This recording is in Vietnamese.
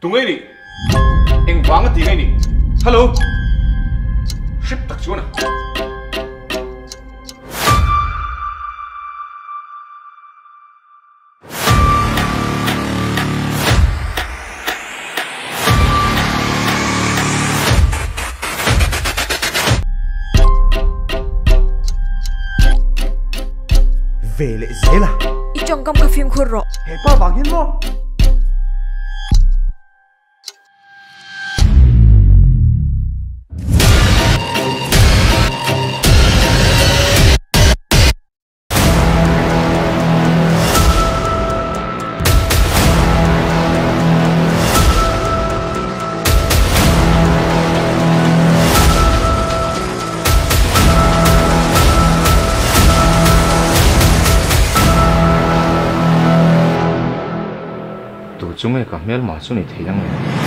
tungai ni eng wanga ti ni hello. Ship tak chuna về lại dễ là. I chong kam ka phim khur ro hệ ba vàng 둘 중에 가면 마순이 태양이야.